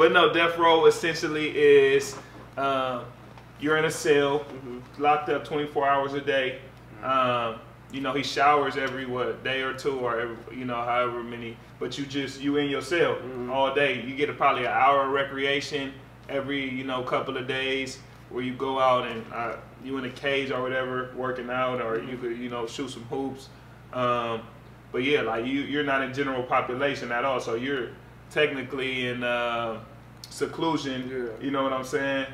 but no, death row essentially is um, you're in a cell, Mm-hmm. locked up 24 hours a day. Um, you know, he showers every what day or two or every, you know however many. But you just you in your cell Mhm. all day. You get a, probably an hour of recreation every you know couple of days where you go out and uh, you in a cage or whatever working out or you could you know shoot some hoops. Um, but yeah, like you you're not in general population at all, so you're technically in uh, seclusion. Yeah. You know what I'm saying?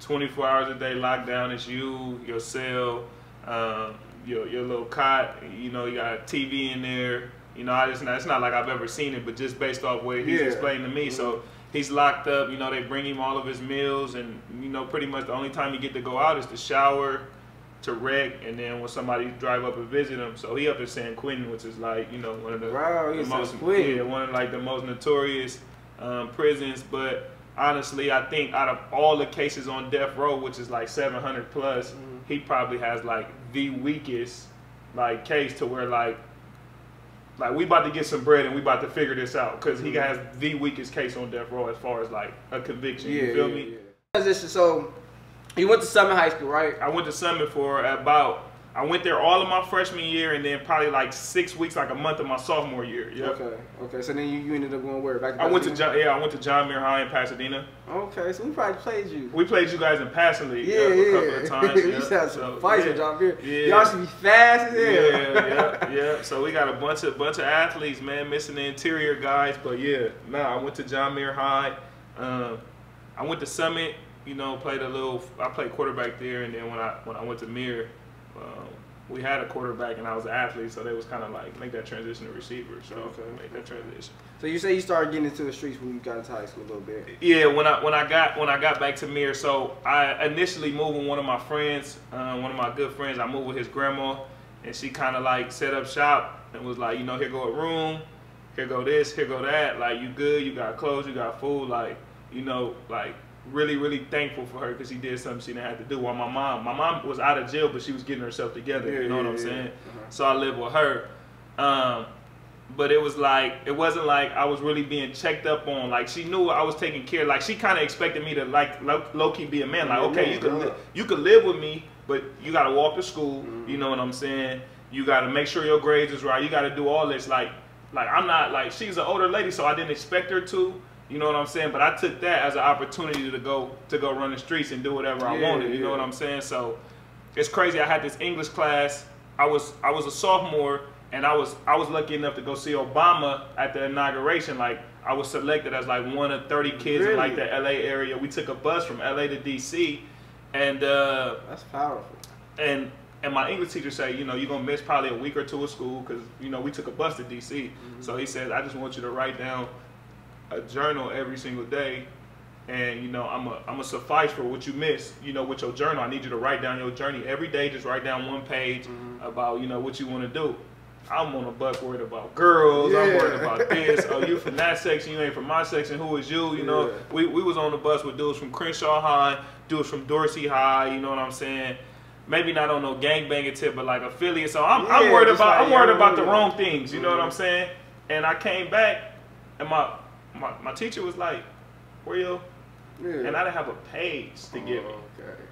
24 hours a day lockdown. It's you, your cell, um, your your little cot. You know, you got a TV in there. You know, I just it's not like I've ever seen it, but just based off what he's Yeah. explained to me. So he's locked up. You know, they bring him all of his meals, and you know, pretty much the only time you get to go out is to shower, to rec, and then when somebody drive up and visit him. So he up in San Quentin, which is like you know one of the, Wow, the most yeah one of like the most notorious um, prisons. But honestly, I think out of all the cases on death row, which is like 700 plus, Mhm. he probably has like the weakest like case to where like like we about to get some bread and we about to figure this out because he Mhm. has the weakest case on death row as far as like a conviction. Yeah, you feel yeah, me? yeah. So you went to Summit High School, right? I went to Summit for about I went there all of my freshman year and then probably like six weeks, like a month of my sophomore year. Yeah. Okay. Okay. So then you, you ended up going where? Back to I went to John, yeah, I went to John Muir High in Pasadena. Okay, so we probably played you. We played you guys in Pasadena. league Yeah, yeah, yeah. a couple of times. you yeah. used to have some So, fights yeah. with John Muir. Yeah. Y'all should be fast as hell. Yeah, yeah, yeah. So we got a bunch of bunch of athletes, man, missing the interior guys. But yeah, nah, I went to John Muir High. Um, I went to Summit. You know, played a little. I played quarterback there, and then when I when I went to Muir, um, we had a quarterback, and I was an athlete, so they was kind of like make that transition to receiver. So Okay. make that transition. So you say you started getting into the streets when you got into high school a little bit. Yeah, when I when I got when I got back to Muir, so I initially moved with one of my friends, uh, one of my good friends. I moved with his grandma, and she kind of like set up shop and was like, you know, here go a room, here go this, here go that. Like you good, you got clothes, you got food. Like you know, like really really thankful for her because she did something she didn't have to do. While my mom, my mom was out of jail, but she was getting herself together. Yeah, you know yeah, what I'm yeah. saying? Uh-huh. So I lived with her. Um, but it was like it wasn't like I was really being checked up on. Like she knew I was taking care. Like she kind of expected me to like low, low key be a man. Like okay, you could li- you could live with me, but you got to walk to school. Mhm. You know what I'm saying? You got to make sure your grades is right. You got to do all this. Like like I'm not like she's an older lady, so I didn't expect her to. You know what I'm saying? But I took that as an opportunity to go to go run the streets and do whatever I Yeah, wanted. You know what I'm saying? So it's crazy. I had this English class. I was I was a sophomore, and I was I was lucky enough to go see Obama at the inauguration. Like I was selected as like one of 30 kids in like the LA area. We took a bus from LA to DC, and uh, That's powerful. and and my English teacher said, you know, you're gonna miss probably a week or two of school because you know we took a bus to DC. So he said, I just want you to write down a journal every single day, and you know I'm a I'm a suffice for what you miss. You know, with your journal, I need you to write down your journey every day. Just write down one page Mhm. about you know what you want to do. I'm on a bus worried about girls. I'm worried about this. Oh, you from that section? You ain't from my section. Who is you? You know, Yeah. we, we was on the bus with dudes from Crenshaw High, dudes from Dorsey High. You know what I'm saying? Maybe not on no gangbanging tip, but like affiliate. So I'm, I'm worried about like, I'm worried yeah, about the wrong things. You know what. I'm saying? And I came back, and my my, my teacher was like, "Where you?" Yeah. And I didn't have a page to give me. Okay.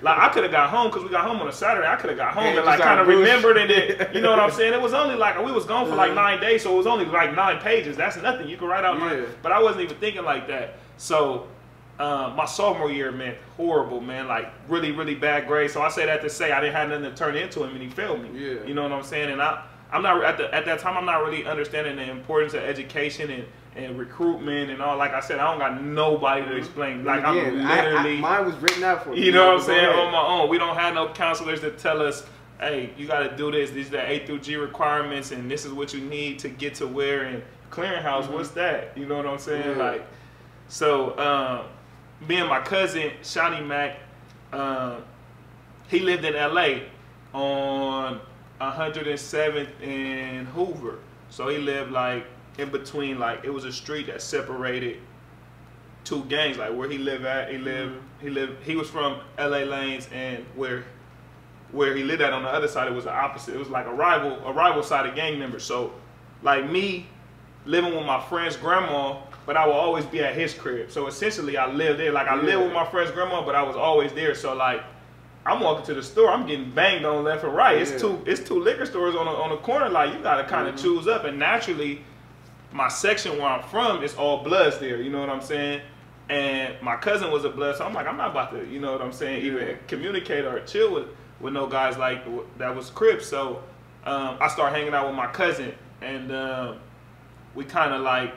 Like I could have got home because we got home on a Saturday. I could have got home Yeah, and just like kind of remembered it. You know what I'm saying? It was only like we was gone for like nine days, so it was only like nine pages. That's nothing. You can write out nine. But I wasn't even thinking like that. So um, my sophomore year, man, horrible, man. Like really, really bad grades. So I say that to say I didn't have nothing to turn into him, and he failed me. Yeah. You know what I'm saying? And I, I'm not at the at that time. I'm not really understanding the importance of education and. And recruitment and all. Like I said, I don't got nobody to explain. Like And I'm again, I- I- literally. mine was written out for You You know what I'm saying? ahead. On my own. We don't have no counselors that tell us, hey, you got to do this. These are the A through G requirements, and this is what you need to get to where. And clearinghouse, what's that? You know what I'm saying? Yeah. Like, so um, me and my cousin Shawnee Mac, um, he lived in LA on 107th and Hoover. So he lived like in between, like it was a street that separated two gangs. Like where he lived at, he lived, he lived, he was from LA Lanes, and where where he lived at on the other side, it was the opposite. It was like a rival, a rival side of gang members. So, like me living with my friend's grandma, but I will always be at his crib. So essentially, I lived there. Like I Yeah. lived with my friend's grandma, but I was always there. So like, I'm walking to the store, I'm getting banged on left and right. It's two, it's two liquor stores on the, on the corner. Like you gotta kind of Mhm. choose up, and naturally, my section where I'm from is all bloods there. You know what I'm saying? And my cousin was a blood, so I'm like, I'm not about to, you know what I'm saying, Yeah. even communicate or chill with with no guys like that was Crips. So um, I started hanging out with my cousin, and um, we kind of like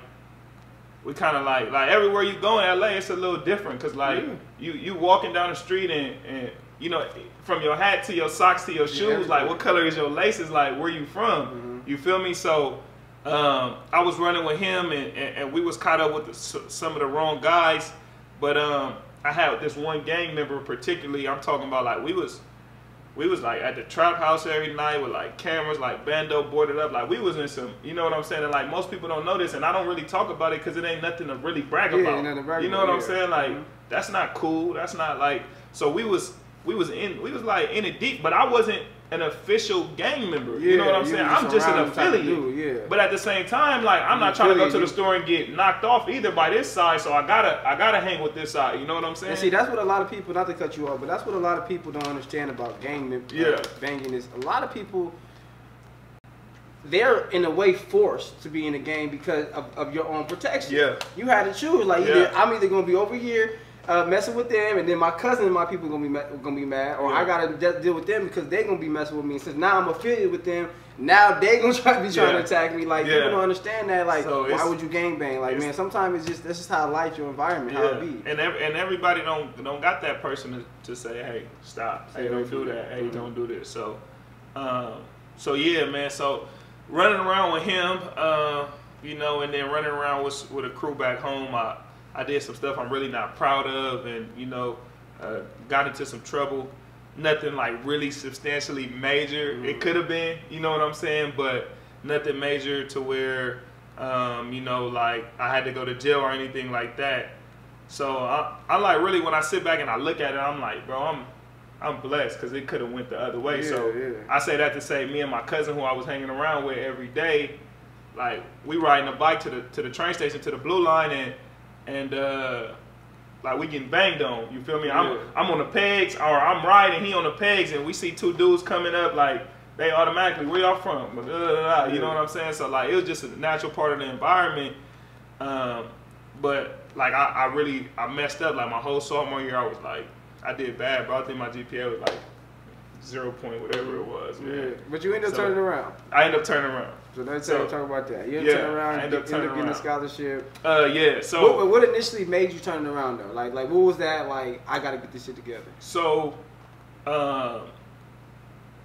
we kind of like like everywhere you go in LA, it's a little different because like Yeah. you you walking down the street and and you know from your hat to your socks to your shoes, everything. like what color is your laces, like where you from? Mhm. You feel me? So um, I was running with him and, and, and we was caught up with the, some of the wrong guys, but um, I had this one gang member particularly. I'm talking about like we was we was like at the trap house every night with like cameras, like bando boarded up. Like we was in some, you know what I'm saying? And like most people don't know this, and I don't really talk about it because it ain't nothing to really brag Yeah, about. ain't nothing to brag you know about, what I'm saying? Like Mhm. that's not cool. That's not like. So we was we was in we was like in it deep, but I wasn't an official gang member. you know what I'm saying? I'm just an around type of affiliate. dude, yeah. But at the same time, like I'm You not trying to go to the store and get knocked off either by this side. So I gotta I gotta hang with this side. You know what I'm saying? And see, that's what a lot of people, not to cut you off, but that's what a lot of people don't understand about gang mem- uh, Yeah. banging is a lot of people, they're in a way forced to be in a game because of, of your own protection. Yeah. You had to choose. Like, either I'm either going to be over here uh, messing with them, and then my cousin and my people to be gonna be mad, or Yeah. I got to de- deal with them because they're going to be messing with me. Since now I'm affiliated with them, now they to try be trying Yeah. to attack me. Like, Yeah. people don't understand that. Like, So why would you gang bang? Like, man, sometimes it's just, that's just how life, your environment, how it be. and ev- and everybody don't don't got that person to, to say, hey, stop, hey, don't don't do that, hey, Mhm. don't do this. So, um, so yeah, man. So running around with him, uh, you know, and then running around with with a crew back home, I I did some stuff I'm really not proud of, and you know, uh, got into some trouble. Nothing like really substantially major. It Mhm. could have been, you know what I'm saying, but nothing major to where, um, you know, like I had to go to jail or anything like that. So I, I like really when I sit back and I look at it, I'm like, bro, I'm I'm blessed because it could have went the other way. so Yeah, yeah. I say that to say, me and my cousin who I was hanging around with every day, like we riding a bike to the to the train station to the blue line and and uh, like we getting banged on. You feel me? I'm Yeah. I'm on the pegs or I'm riding, he on the pegs, and we see two dudes coming up like. They automatically, where y'all from? Blah, blah, blah, You know what I'm saying? So like, it was just a natural part of the environment. Um, but like I, I really I messed up. Like my whole sophomore year, I was like I did bad, bro. I think my GPA was like zero point whatever it was. Yeah, but you end up So- turning around. I ended up turning around. So let's So- talk about that. You Yeah, turning around, end up end up getting a scholarship. Uh, yeah. So what, what initially made you turn around though? Like, like what was that like? I got to get this shit together. so, um,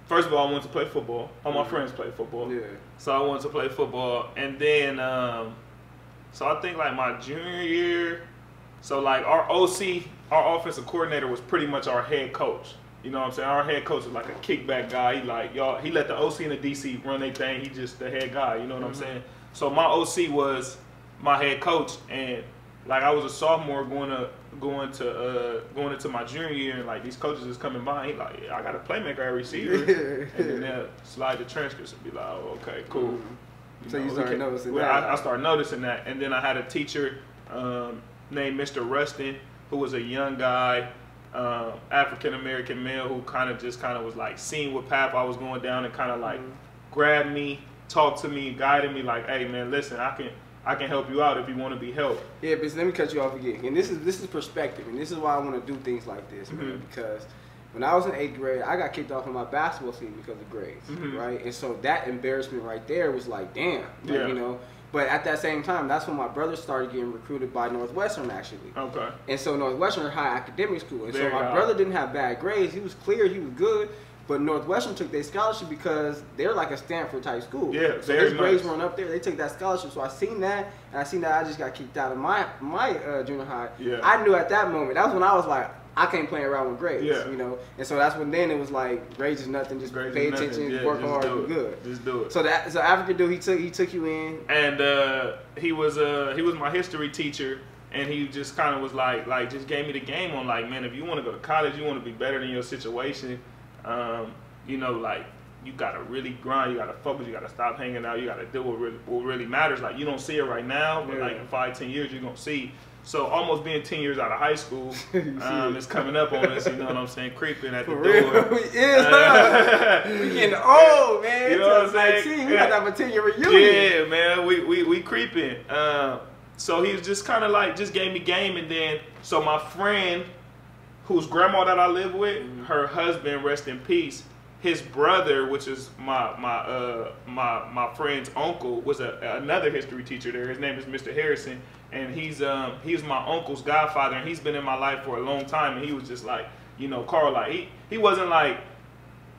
first of all, I wanted to play football. All my Mhm. friends play football. Yeah, So I wanted to play football, and then um, so I think like my junior year, so like our OC, our offensive coordinator was pretty much our head coach. You know what I'm saying? Our head coach is like a kickback guy. He like y'all. He let the OC and the DC run their thing. He just the head guy. You know what I'm Mhm. saying? So my OC was my head coach, and like I was a sophomore going to going to uh, going into my junior year, and like these coaches is coming by. He like, yeah, I got a playmaker at receiver, and then they'll slide the transcripts and be like, oh, okay, cool. Mhm. So you we started can- noticing well, that. I, I started noticing that, and then I had a teacher um, named Mr. Rustin, who was a young guy, um, African American male, who kind of just kind of was like seeing what path I was going down, and kind of like Mhm. grabbed me, talked to me, guided me, like, "Hey, man, listen, I can I can help you out if you want to be helped." Yeah, but let me cut you off again. And this is this is perspective, and this is why I want to do things like this, man. Mhm. Because when I was in eighth grade, I got kicked off of my basketball team because of grades, Mhm. right? And so that embarrassment right there was like, damn, like, Yeah. you know. But at that same time, that's when my brother started getting recruited by Northwestern, actually. Okay. And so Northwestern high academic school. And so my brother didn't have bad grades. He was clear, he was good. But Northwestern took their scholarship because they're like a Stanford type school. Yeah, so his grades weren't up there. They took that scholarship. So I seen that, and I seen that I just got kicked out of my my uh, junior high. Yeah. I knew at that moment. That was when I was like, I can't play around with grades. Yeah. You know. And so that's when then it was like grades is nothing. Just Grades pay attention, Yeah, work hard, it. good. Just do it. So that so African dude he took he took you in. and uh, he was uh, he was my history teacher, and he just kind of was like like just gave me the game on like man, if you want to go to college, you want to be better than your situation, um, you know like you gotta really grind, you gotta focus, you gotta stop hanging out, you gotta do what really, what really matters. Like you don't see it right now, but Yeah. like in five, ten years, you're gonna see. So almost being ten years out of high school, um, it's coming up on us. You know what I'm saying? Creeping at the real, door. we is. huh? we getting old, man. You know what I'm saying? 19. We got to have a ten year reunion. Yeah, man, we we we creeping. Uh, so he was just kind of like just gave me game, and then so my friend, whose grandma that I live with, Mm-hmm. her husband, rest in peace. His brother, which is my my uh my my friend's uncle, was a, another history teacher there. His name is Mr. Harrison, and he's um he's my uncle's godfather, and he's been in my life for a long time. And he was just like, you know, Carl, like he he wasn't like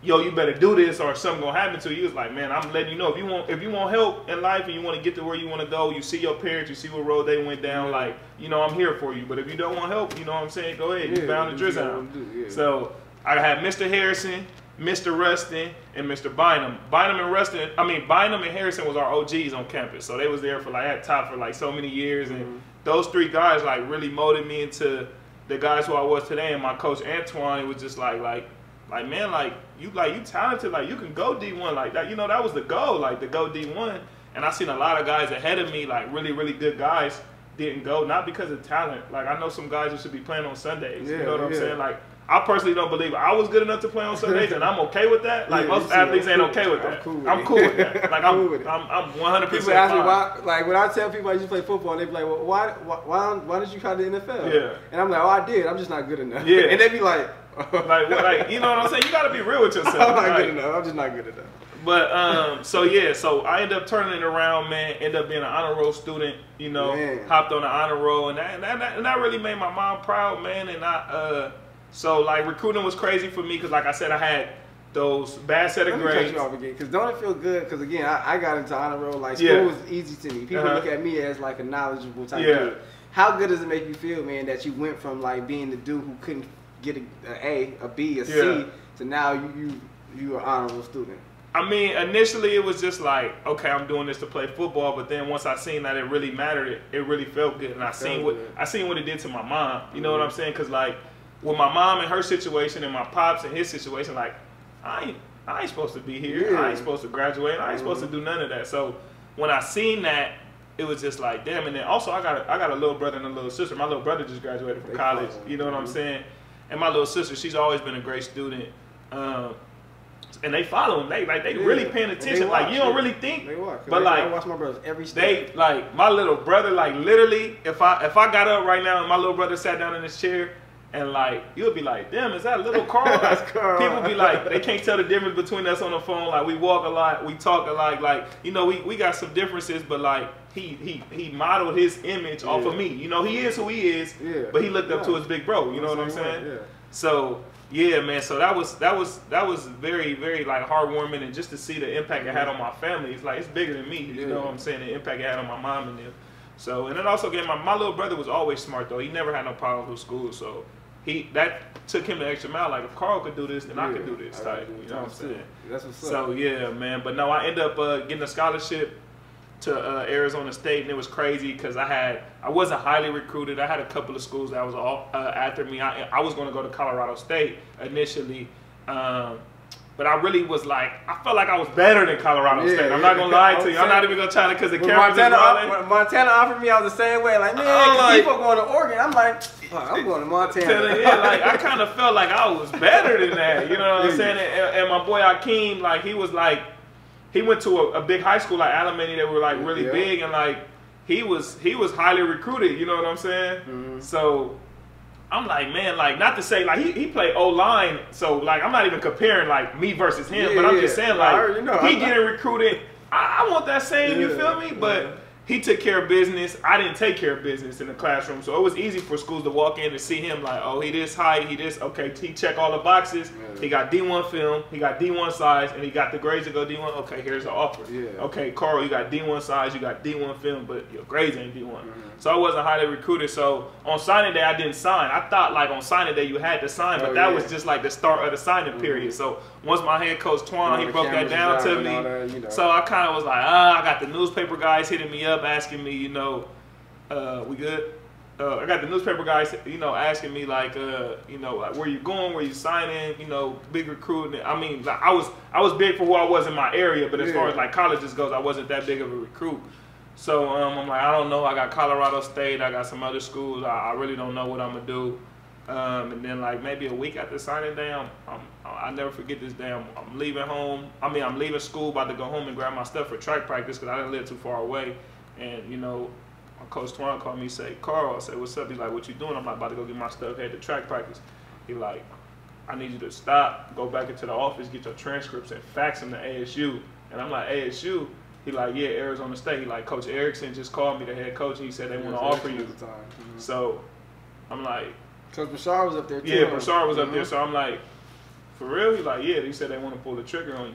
yo, you better do this or something gonna happen to you. He was like, man, I'm letting you know if you want if you want help in life and you want to get to where you want to go, you see your parents, you see what road they went down, like, you know, I'm here for you. But if you don't want help, you know what I'm saying, go ahead. you Yeah, bound to do what you drizzle. yeah. So I had Mr. Harrison, Mr. Rustin, and Mr. Bynum. Bynum and Rustin, I mean Bynum and Harrison was our OGs on campus. So they was there for like at top for like so many years and Mhm. those three guys like really molded me into the guys who I was today. And my coach Antoine was just like like like man like you like you talented like you can go D1 like that. You know that was the goal like to go D1. And I seen a lot of guys ahead of me like really really good guys didn't go not because of talent. Like I know some guys who should be playing on Sundays. you know what I'm saying? Like I personally don't believe I was good enough to play on Sundays, and I'm okay with that. Like Yeah, most athletes I'm ain't cool- okay with I'm that. cool with I'm cool with that. Like I'm, with. I'm, I'm 100 People percent ask me why, like when I tell people I used to play football, they be like, well, why, why, why, don't- why did you try the NFL? Yeah. And I'm like, oh, I did. I'm just not good enough. Yeah. And they be like, Like, like you know what I'm saying? You got to be real with yourself. I'm not Like, good enough. I'm just not good enough. But um, so yeah, so I end up turning it around, man. End up being an honor roll student, you know. Man. Hopped on the honor roll, and that, and that and that really made my mom proud, man. And I uh, so like recruiting was crazy for me because, like I said, I had those bad set of Let me cut you off again, because don't it feel good? Because again, I, I got into honor roll. Like school Yeah. was easy to me. People Uh-huh. look at me as like a knowledgeable type Yeah. dude. How good does it make you feel, man, that you went from like being the dude who couldn't get a, a A, a B, a C, Yeah. to now you you you are honorable student. I mean, initially it was just like, okay, I'm doing this to play football, but then once I seen that it really mattered, it, it really felt good, and I seen what. I seen what it did to my mom. You know what Mhm. I'm saying? Because like with my mom and her situation, and my pops and his situation, like I ain't I ain't supposed to be here. Yeah. I ain't supposed to graduate. I ain't supposed to Mhm. do none of that. So when I seen that. It was just like damn, and then also I got a, I got a little brother and a little sister. My little brother just graduated from college. You know what I'm Mhm. saying? And my little sister, she's always been a great student. Um, and they follow him. They like they Yeah. really paying attention. Like you don't yeah. really think, They watch. but like I watch my brothers every step. they like my little brother. Like literally, if I if I got up right now and my little brother sat down in his chair. And like you'll be like, damn, is that little Carl? That's Carl. People be like, they can't tell the difference between us on the phone. Like we walk a lot, we talk a lot. Like you know, we, we got some differences, but like he he he modeled his image off of me. You know, he is who he is. Yeah. But he looked up to his big bro. You know what I'm saying? Yeah. So yeah, man. So that was that was that was very very like heartwarming, and just to see the impact it had mm-hmm. on my family. It's like it's bigger than me. You know what I'm saying? The impact it had on my mom and them. So and it also gave my my little brother was always smart though. He never had no problems with school. So he that took him the extra mile. Like if Carl could do this, then I could do this. Type. do You know what I'm saying? That's what's up. So yeah, man. But no, I end up uh, getting a scholarship to uh, Arizona State, and it was crazy because I had I wasn't highly recruited. I had a couple of schools that was all uh, after me. I, I was going to go to Colorado State initially, um, but I really was like I felt like I was better than Colorado Yeah, State. I'm yeah. not gonna lie to you. I'm not even gonna try to because the When is Montana, rolling. Montana offered me, I was the same way. Like, man, 'cause like- people going to Oregon. I'm like, fuck, I'm going to Montana. Yeah, like I kind of felt like I was better than that. You know what I'm saying? And, and my boy Akeem, like he was like, he went to a, a big high school like Alemany that were like really Yeah. big and like he was he was highly recruited. You know what I'm saying? Mhm. So I'm like, man, like not to say like he, he played O line, so like I'm not even comparing like me versus him, Yeah, but I'm yeah. just saying like know. he I'm- getting recruited. I, I want that same. You feel me? But yeah. He took care of business. I didn't take care of business in the classroom, so it was easy for schools to walk in and see him like, oh, he this height, he this. Okay, he check all the boxes. Yeah. He got D1 film, he got D1 size, and he got the grades to go D1. Okay, here's the offer. Yeah. Okay, Carl, you got D1 size, you got D1 film, but your grades ain't D1. Mhm. So I wasn't highly recruited. So on signing day, I didn't sign. I thought like on signing day you had to sign, but Oh, that yeah. was just like the start of the signing period. So once my head coach Twan, he broke that down to me. that, you know. So I kind of was like, ah, I got the newspaper guys hitting me up asking me, you know, uh, we good? uh, I got the newspaper guys, you know, asking me like, uh, you know, like where you going, where you signing, you know, big recruiting. I mean, like, I was I was big for who I was in my area, but as far as like colleges goes, I wasn't that big of a recruit. So um, I'm like, I don't know. I got Colorado State. I got some other schools. I, I really don't know what I'm gonna do. Um, and then like maybe a week after signing day, I'm, I'm I never forget this day. I'm, I'm leaving home. I mean, I'm leaving school, about to go home and grab my stuff for track practice because I didn't live too far away. And you know, my coach Twan called me, say, Carl, I said, what's up? He's like, what you doing? I'm like, about to go get my stuff, head to track practice. He like, I need you to stop, go back into the office, get your transcripts, and fax them to ASU. And I'm like, ASU? He like, yeah, Arizona State. He like, Coach Erickson just called me, the head coach. And he said they want to offer you. The time. Mhm. So I'm like, Coach Bashar was up there too. yeah? Broussard was up there. Mhm. So I'm like, for real? He's like, yeah. He said they want to pull the trigger on you.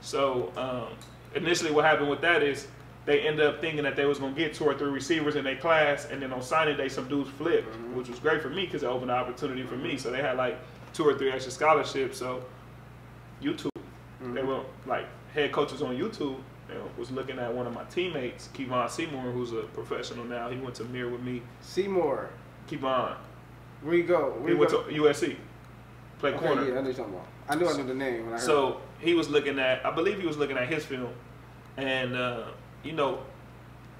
So um, initially, what happened with that is they ended up thinking that they was gonna get two or three receivers in their class, and then on signing day, some dudes flipped, Mhm. which was great for me because it opened an opportunity for me. So they had like two or three extra scholarships. So YouTube, they were like head coaches on YouTube. You know, was looking at one of my teammates, Kevon Seymour, who's a professional now. He went to Muir with me. Seymour. Kevon, Where you go? Where he went go? to USC, play Okay, corner. yeah, I you're talking about. I knew I knew the name when I heard. So he was looking at, I believe he was looking at his film, and uh, you know,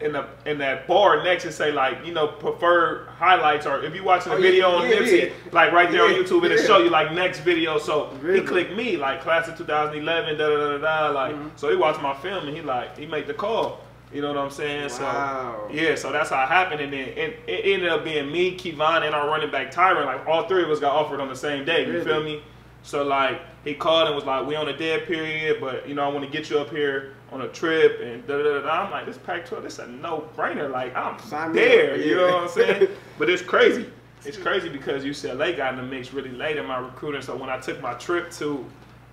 in the in that bar next to say like you know preferred highlights or if you watching a Oh, yeah, video on yeah, Nipsey yeah. like right there Yeah, on YouTube it'll yeah. show you like next video. So Really? he clicked me like class of 2011 da da da da like Mhm. so he watched my film and he like he made the call. You know what I'm saying? Wow. So yeah, so that's how it happened, and then it, it ended up being me, Kevon, and our running back Tyron. Like all three of us got offered on the same day. You Really? feel me? So like he called and was like, "We on a dead period, but you know I want to get you up here on a trip." And da da da. I'm like, "This Pac-12, this a no brainer. Like I'm Sign there." You know what I'm saying? but it's crazy. It's crazy because UCLA got in the mix really late in my recruiting. So when I took my trip to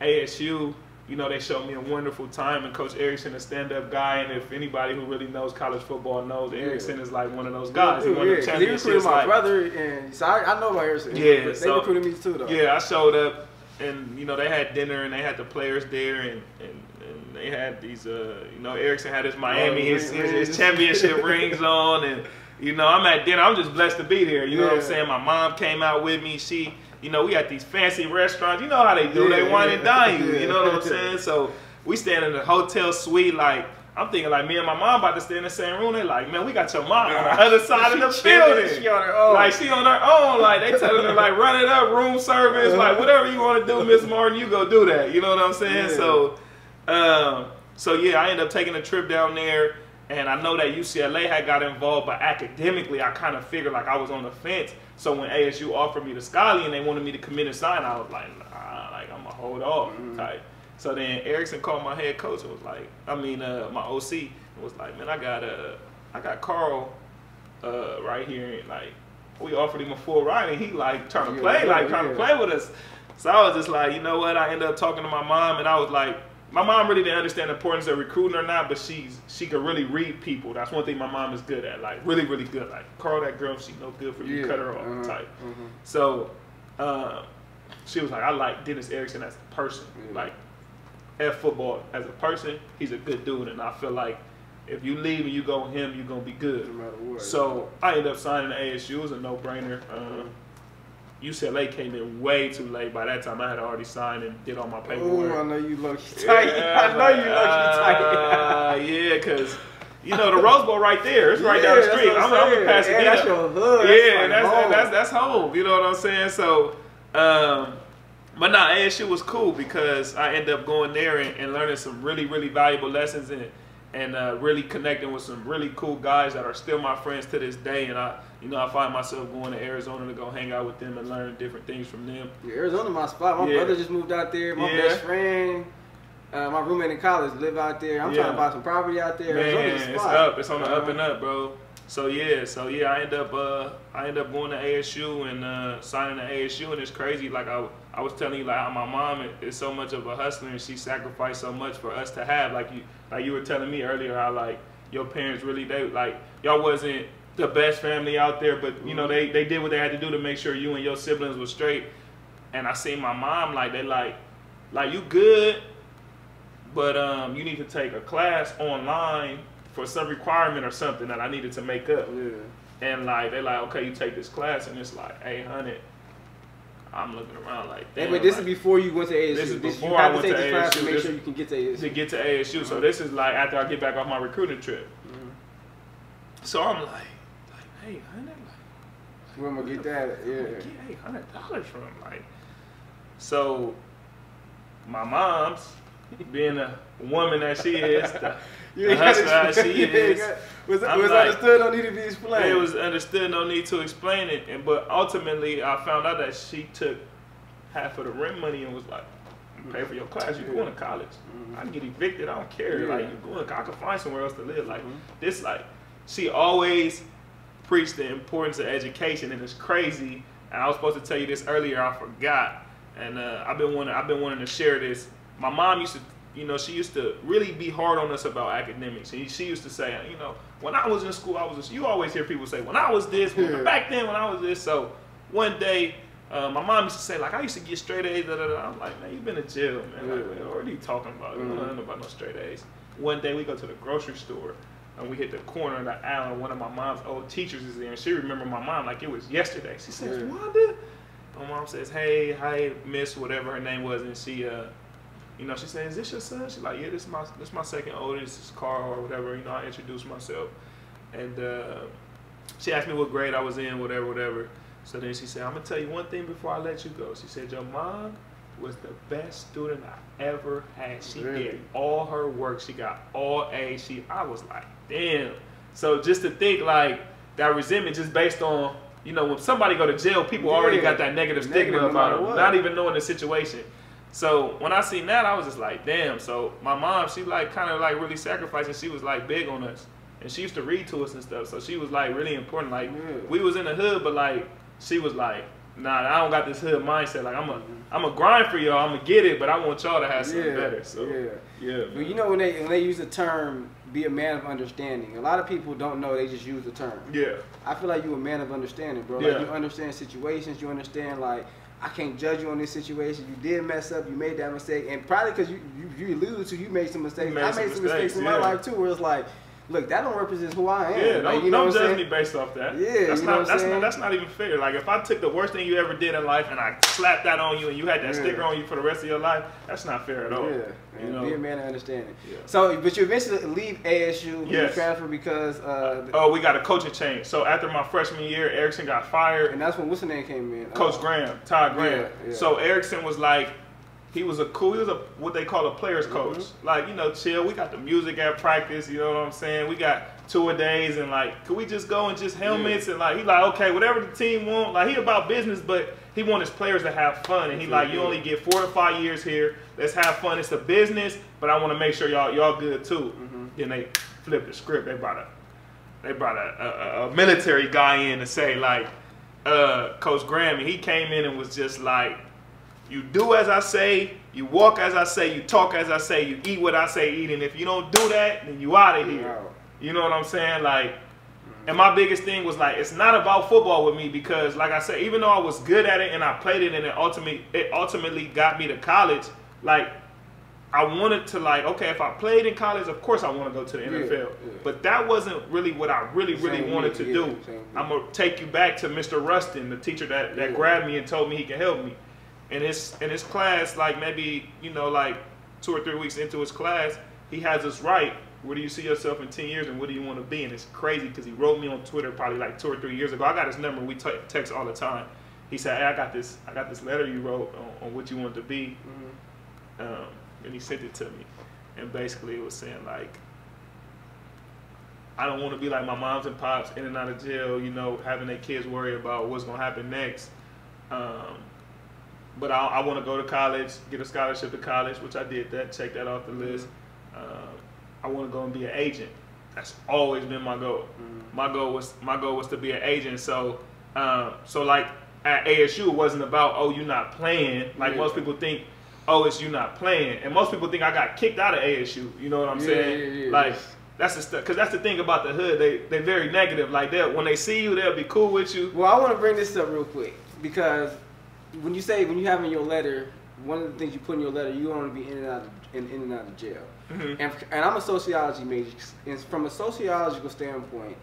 ASU, you know they showed me a wonderful time. And Coach Erickson, a stand-up guy, and if anybody who really knows college football knows, Yeah. Erickson is like one of those guys. He Yeah, won yeah, the he recruited my like- brother, and so I, I know about Harrison. Yeah, they so- recruited me too, though. Yeah, I showed up, and you know they had dinner, and they had the players there, and and, and they had these, uh, you know, Erickson had his Miami, his, his, his championship rings on, and you know I'm at dinner. I'm just blessed to be there. You know what I'm saying? My mom came out with me. She, you know, we at these fancy restaurants. You know how they do? Yeah, they wine yeah. and dine you. You know what I'm saying? So we stand in the hotel suite like. I'm thinking like me and my mom about to stay in the same room. They like, man, we got your mom on the other side of the building. she on her own. Like she on her own. Like they telling her like run it up, room service, like whatever you want to do, Miss Martin, you go do that. You know what I'm saying? Yeah. So, um, so yeah, I end up taking a trip down there, and I know that UCLA had got involved, but academically, I kind of figured like I was on the fence. So when ASU offered me the Scally and they wanted me to commit and sign, I was like, nah, like I'm gonna hold off Mhm. type. So then Erickson called my head coach and was like, I mean, uh, my OC and was like, man, I got uh, I got Carl uh, right here. and, Like, we offered him a full ride, and he like trying to Yeah, play, yeah, like trying to play with us. So I was just like, you know what? I ended up talking to my mom, and I was like, my mom really didn't understand the importance of recruiting or not, but she's she could really read people. That's one thing my mom is good at, like really, really good. Like, Carl, that girl, she no good for you. Yeah, Cut her off, uh-huh, type. uh-huh. So uh, she was like, I like Dennis Erickson as a person. Yeah. Like, at football as a person, he's a good dude, and I feel like if you leave and you go with him, you're gonna be good. No matter what. So I ended up signing to ASU. It was a no-brainer. Uh, UCLA came in way too late. By that time, I had already signed and did all my paperwork. Ooh, I know you low key tight. I know you low Uh, yeah, because you know the Rose Bowl right there. It's right down the Yeah, that's street. I'm, I'm in Pasadena. Yeah, that's your hood. Yeah, That's that's like that's, home. that's that's home. You know what I'm saying? So, um, but nah, ASU was cool because I ended up going there and, and learning some really really valuable lessons and and uh, really connecting with some really cool guys that are still my friends to this day. And I, you know, I find myself going to Arizona to go hang out with them and learn different things from them. Yeah, Arizona, my spot. My Yeah. brother just moved out there. My Yeah. best friend, uh, my roommate in college, live out there. I'm Yeah. trying to buy some property out there. Man, Arizona's the it's up. It's on the up Uh-huh. and up, bro. So yeah, so yeah, I end up uh I end up going to ASU and uh signing to ASU and it's crazy. Like I I was telling you like how my mom is so much of a hustler and she sacrificed so much for us to have. Like you like you were telling me earlier how like your parents really they like y'all wasn't the best family out there, but you know they they did what they had to do to make sure you and your siblings were straight. And I seen my mom like they like like you good, but um, you need to take a class online for some requirement or something that I needed to make up. Yeah. and like they're like, okay, you take this class, and it's like eight hundred. I'm looking around like, Hey, but this like, is before you went to ASU. This is you before I have went to take to class to make This- sure you can get to ASU. to get to ASU. So this is like after I get back off my recruiting trip. Mhm. So I'm like eight hundred, like Where am I gonna get that? Yeah. get eight hundred dollars from? him, Like, so my mom's being a woman that she is, the, You the hustler she is. got- Was, was like- understood? Don't need to be explained. It was understood, no need to explain it. And but ultimately, I found out that she took half of the rent money and was like, "Pay for your class. You're going to college. I can get evicted. I don't care. Yeah. Like you're going. I can find somewhere else to live. Like Mhm. this. Like she always preached the importance of education, and it's crazy. And I was supposed to tell you this earlier. I forgot. And uh, I've been wanting. I've been wanting to share this. My mom used to. You know, she used to really be hard on us about academics. And she used to say, you know, when I was in school, I was this. You always hear people say, when I was this, Yeah. back then when I was this. So one day, uh, my mom used to say, like, I used to get straight A's. Da, da, da. I'm like, man, you've been in jail, man. Like, what are you talking about? You Mhm. don't know about no straight A's. One day we go to the grocery store and we hit the corner of the aisle. and One of my mom's old teachers is there, and she remembered my mom like it was yesterday. She says. Wanda. My mom says, Hey, hi, Miss, whatever her name was, and she, uh, you know, she said, Is this your son? She's like, Yeah, this is my this is my second oldest, this is Carl or whatever. You know, I introduced myself, and uh, she asked me what grade I was in, whatever, whatever. So then she said, I'm gonna tell you one thing before I let you go. She said, Your mom was the best student I ever had. She Really? did all her work. She got all A's. She I was like, damn. So just to think like that resentment just based on, you know, when somebody go to jail, people already got that negative stigma about them, what. not even knowing the situation. So when I seen that, I was just like, damn. So my mom, she like kind of like really sacrificing. She was like big on us, and she used to read to us and stuff. So she was like really important. Like Yeah. we was in the hood, but like she was like, nah, I don't got this hood mindset. Like I'm a, I'm a grind for y'all. I'm gonna get it, but I want y'all to have something yeah. better. So yeah. yeah, But you know when they when they use the term "be a man of understanding," a lot of people don't know. They just use the term. yeah, I feel like you a man of understanding, bro. Like Yeah. you understand situations. You understand like I can't judge you on this situation. You did mess up. You made that mistake, and probably because you, you you alluded to you made some mistakes. made I made some mistakes mistakes, in my life too, where it's like, look, that don't represent who I am. yeah. Like, Don't, you know don't judge saying? me based off that. Yeah, that's not that's saying? not that's not even fair. Like if I took the worst thing you ever did in life and I slapped that on you and you had that Yeah. sticker on you for the rest of your life, that's not fair at all. Yeah, you and know. be a man of understanding. Yeah. So, but you eventually leave ASU. You Yes. transfer because, uh, Oh, we got a coaching change. So after my freshman year, Erickson got fired. and that's when what's the name came in. Coach Uh, Graham, Todd Graham. Yeah, yeah. So Erickson was like, he was a cool, he was a what they call a players coach. Mm-hmm. Like you know, chill. We got the music at practice. You know what I'm saying? We got two a days and like, could we just go and just helmets and like he like okay, whatever the team want. Like he about business, but he want his players to have fun. And he like, you only get four to five years here. Let's have fun. It's a business, but I want to make sure y'all y'all good too. Mm-hmm. Then they flipped the script. They brought a they brought a, a, a military guy in to say like uh, Coach Graham, and he came in and was just like, "You do as I say, you walk as I say, you talk as I say, you eat what I say eat, and if you don't do that, then you out of here." You know what I'm saying? Like, and my biggest thing was like, it's not about football with me because, like I said, even though I was good at it and I played it, and it ultimately it ultimately got me to college, like. I wanted to like okay if I played in college of course I want to go to the NFL yeah. but that wasn't really what I really really Same wanted here, to yeah, do. I'm gonna take you back to Mr. Rustin, the teacher that, that Yeah. grabbed me and told me he could help me. In his in his class, like maybe you know, like two or three weeks into his class, he has us write. Where do you see yourself in ten years, and what do you want to be? And it's crazy because he wrote me on Twitter probably like two or three years ago. I got his number. We t- text all the time. He said, "Hey, I got this. I got this letter you wrote on, on what you want to be." Mhm. um, and he sent it to me, and basically it was saying like, I don't want to be like my moms and pops in and out of jail, you know, having their kids worry about what's gonna happen next. Um, but I, I want to go to college, get a scholarship to college, which I did that, check that off the list. Um, I want to go and be an agent. That's always been my goal. Mhm. My goal was my goal was to be an agent. So, um, so like at ASU, it wasn't about oh you're not playing. Like Yeah. most people think, oh it's you not playing, and most people think I got kicked out of ASU. You know what I'm Yeah, saying? yeah, yeah. Like that's the stuff. Cause that's the thing about the hood. They they very negative. Like they when they see you, they'll be cool with you. Well, I want to bring this up real quick because when you say when you have in your letter, one of the things you put in your letter, you want to be in and out of, in, in and out of jail. Mhm. And, and I'm a sociology major, and from a sociological standpoint,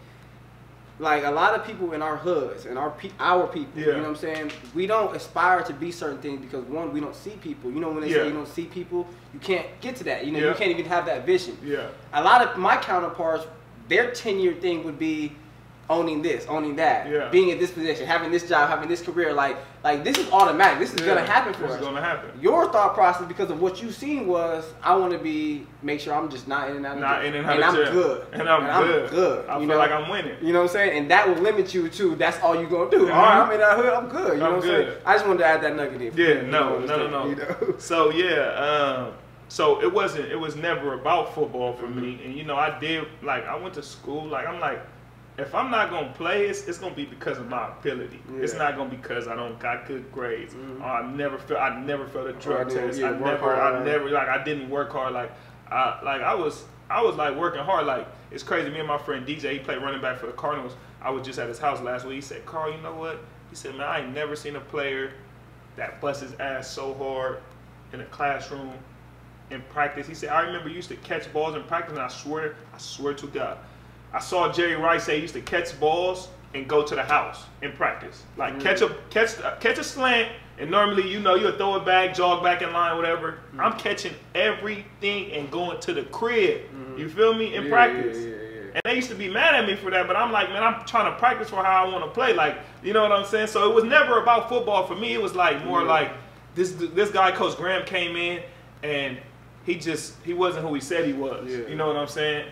like a lot of people in our hoods and our pe- our people, you know what I'm saying? We don't aspire to be certain things because one, we don't see people. You know when they Yeah. say you don't see people, you can't get to that. You know, Yeah. you can't even have that vision. Yeah. A lot of my counterparts, their 10 year thing would be owning this, owning that, Yeah. being in this position, having this job, having this career. Like, like this is automatic. This is Yeah. gonna happen for This us. is gonna happen. Your thought process, because of what you seen, was I want to be make sure I'm just not in and out. of Not in and out and I'm jail. good. And I'm good. good. I you feel know? like I'm winning. You know what I'm saying? And that will limit you to that's all you gonna do. Mhm. All right, I'm in that hood. I'm good. You know I'm what I'm saying? I just wanted to add that nugget in. Yeah, You know no, no, no. You know? So yeah, um, so it wasn't. It was never about football for Mm-hmm. me. And you know, I did like I went to school. Like I'm like, if I'm not gonna play, it's, it's gonna be because of my ability. It's not gonna be because I don't got good grades. Mhm. Or I never felt. I never felt a drug didn't- test. yeah, I never. I never like I didn't work hard. Like I like I was. I was like working hard. Like it's crazy. Me and my friend DJ, he played running back for the Cardinals. I was just at his house last week. He said, "Carl, you know what?" He said, "Man, I ain't never seen a player that busts his ass so hard in a classroom in practice. He said, I remember you used to catch balls in practice, and I swear, I swear to God, I saw Jerry Rice say he used to catch balls and go to the house in practice. Like Mhm. catch a catch uh, catch a slant, and normally you know you'll throw it back, jog back in line, whatever. Mm-hmm. I'm catching everything and going to the crib. Mhm. You feel me? In Yeah, practice. Yeah, yeah. And they used to be mad at me for that, but I'm like, man, I'm trying to practice for how I want to play. Like, you know what I'm saying? So it was never about football for me. It was like more like this this guy, Coach Graham, came in and he just he wasn't who he said he was. You know what I'm saying?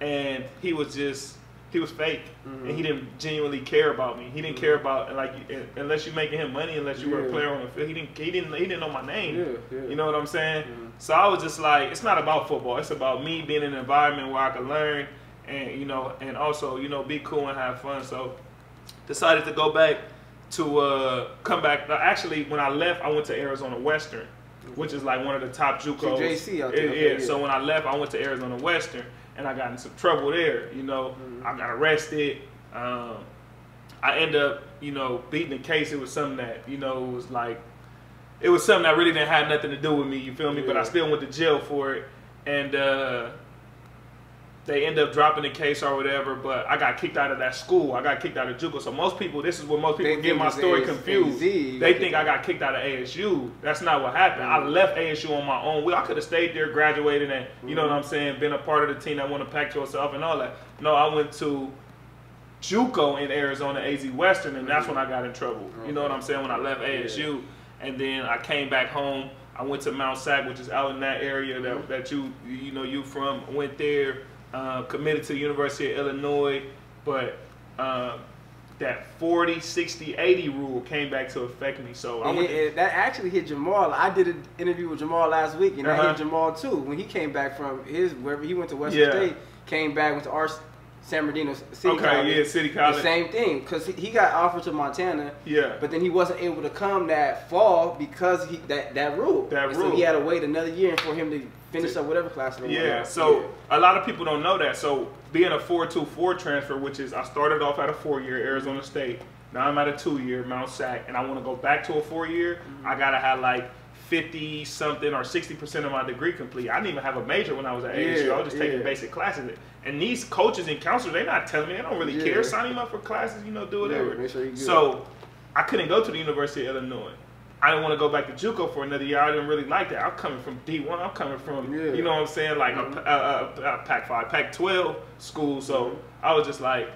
And he was just he was fake, and he Mhm. didn't genuinely care about me. He didn't care about like unless you're making him money, unless you were a player on the field. He didn't he didn't he didn't know my name. Yeah, yeah. You know what I'm saying? Mhm. So I was just like, it's not about football. It's about me being in an environment where I can learn and you know, and also you know, be cool and have fun. So decided to go back to uh, come back. Actually, when I left, I went to Arizona Western, which is like one of the top JUCOs. JC out there, Yeah, okay, yeah. yeah. So when I left, I went to Arizona Western, and I got in some trouble there. You know, Mhm. I got arrested. Um, I end up, you know, beating the case. It was something that, you know, was like, it was something that really didn't have nothing to do with me. You feel me? But I still went to jail for it, and uh, they end up dropping the case or whatever. But I got kicked out of that school. I got kicked out of JUCO. So most people, this is where most people They get my story AS confused. you They think I got kicked out of ASU. That's not what happened. I Mhm. left ASU on my own. I could have stayed there, graduated, and you know Mhm. what I'm saying, been a part of the team that won the Pac-12 South and all that. No, I went to JUCO in Arizona, AZ Western, and that's when I got in trouble. You know what I'm saying? When I left ASU, and then I came back home. I went to Mount Sac, which is out in that area that, that you you know you from. Went there, uh, committed to the University of Illinois, but um, that 40, 60, 80 rule came back to affect me. So I went. it- To, it- that actually hit Jamal. I did an interview with Jamal last week, and that Uh-huh. hit Jamal too. When he came back from his wherever he went to Western Yeah. State, came back went to our San Bernardino City okay, College. yeah, City The College. same thing, because he, got offered to Montana, Yeah. but then he wasn't able to come that fall because he that that rule. That And So rule. he had to wait another year for him to finish up whatever class. Yeah, so a lot of people don't know that. So being a 4-2-4 transfer, which is I started off at a four-year Arizona State, now I'm at a two-year Mount Sac, and I want to go back to a four-year. I mm-hmm. gotta have like 50 something or 60 percent of my degree complete. I didn't even have a major when I was at ASU. I was just taking yeah. basic classes. And these coaches and counselors, they're not telling me. They don't really Yeah. care. Sign him up for classes, you know, do whatever. Yeah, sure so I couldn't go to the University of Illinois. I didn't want to go back to JUCO for another year. I didn't really like that. I'm coming from D1. I'm coming from, Yeah. you know what I'm saying, like Mhm. a, a, a, a Pac-5, Pac-12 school. So Mhm. I was just like,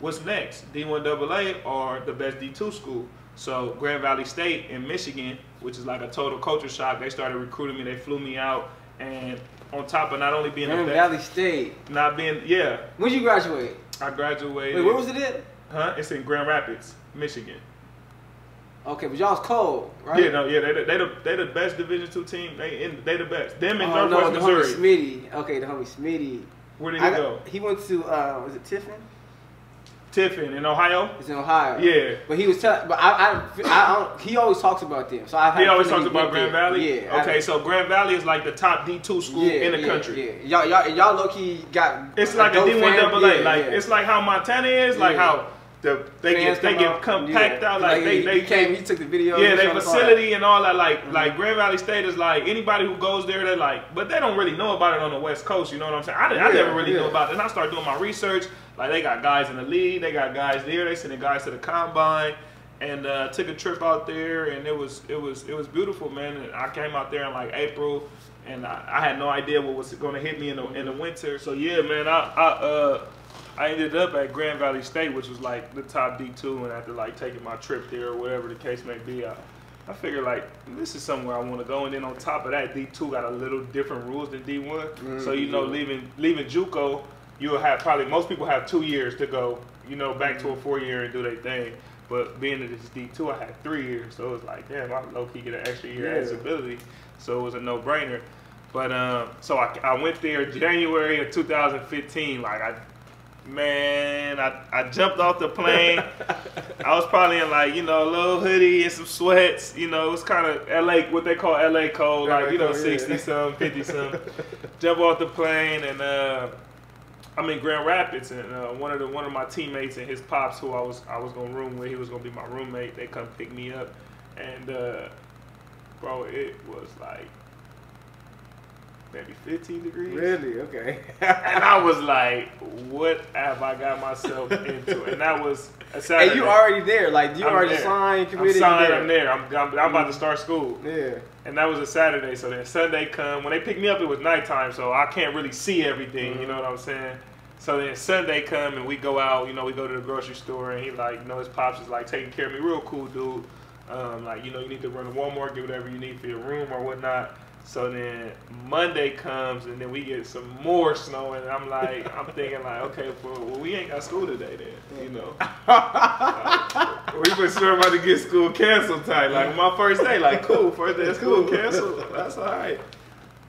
what's next? D1AA or the best D2 school? So Grand Valley State in Michigan, which is like a total culture shock. They started recruiting me. They flew me out, and on top of not only being Grand the Valley State. not being yeah, When did you graduate? I graduated. Wait, where was it at? Huh? It's in Grand Rapids, Michigan. Okay, but y'all's cold, right? Yeah, no, yeah, they the- they the they the best Division two team. They in, they the best. Them in Oh, Northwest no, the Missouri. homie Smitty. Okay, the homie Smitty. Where did he got- go? He went to uh, was it Tiffin? Tiffin in Ohio. It's in Ohio. Yeah. But he was telling, but I, I, I, I don't, he always talks about them. So I He always talks about Grand Valley. Yeah. Okay, so Grand Valley is like the top D two school yeah, in the yeah, country. Yeah. Y'all, y'all, y'all low key got. It's like a D one double A. Like yeah. it's like how Montana is. Like how the they Fans get they get come yeah. packed out. Like, they he, they he came. He took the video. Yeah, their showed us all that. facility and all that, like Mhm. like Grand Valley State is like anybody who goes there, they're like, but they don't really know about it on the West Coast. You know what I'm saying? I, didn't- I never really yeah. know about it. And I started doing my research. Like they got guys in the league, they got guys there. They sending guys to the combine, and uh, took a trip out there, and it was it was it was beautiful, man. And I came out there in like April, and I, I had no idea what was going to hit me in the in the winter. So yeah, man, I I uh. I ended up at Grand Valley State, which was like the top D2, and after like taking my trip there or whatever the case may be, I, I figured like this is somewhere I want to go. And then on top of that, D2 got a little different rules than D1. Mm, so you know, leaving leaving JUCO, you'll have probably most people have two years to go, you know, back to a four year and do their thing. But being that it's D2, I had three years, so it was like, damn, I low key get an extra year Yeah. eligibility, so it was a no brainer. But um, so I, I went there January of 2015. Like I, man, I, I jumped off the plane. I was probably in like you know a little hoodie and some sweats. You know, it was kind of LA, what they call LA cold, like you know LA cold, yeah. 60 some, 50 some. Jump off the plane and uh, I'm in Grand Rapids, and uh, one of the one of my teammates and his pops, who I was I was gonna room with, he was gonna be my roommate. They come pick me up, and uh, bro, it was like maybe 15 degrees. Really? Okay. And I was like, what have I got myself into? And that was a Saturday. and you already there? Like you I'm already there. signed, I'm committed. signed, you I'm there. I'm, I'm, I'm about to start school. Yeah. And that was a Saturday. So then Sunday come. When they picked me up, it was nighttime, so I can't really see everything. You know what I'm saying? So then Sunday come and we go out. You know, we go to the grocery store and he like, you know, his pops is like taking care of me, real cool dude. Um, like, you know, you need to run to Walmart, get whatever you need for your room or whatnot. So then Monday comes and then we get some more snow and I'm like, I'm thinking like, okay, well, we ain't got school today then, you know. Uh, we been sure about to get school canceled tight. Like my first day, like cool, first day of school canceled. That's all right.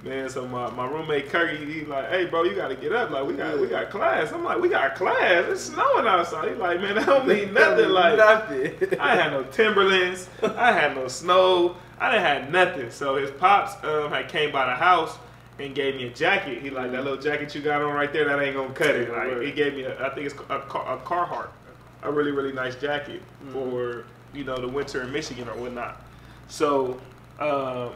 Man, so my, my roommate Kirky, he like, hey bro, you gotta get up. Like we got we got class. I'm like, we got class. It's snowing outside. He like, man, that don't mean nothing. Like nothing. I had no Timberlands. I had no snow. I didn't have nothing. So his pops um, had came by the house and gave me a jacket. He like that little jacket you got on right there. That ain't gonna cut it. Like he gave me, a, I think it's a, Car- a Carhartt, a really really nice jacket for you know the winter in Michigan or whatnot. So. Um,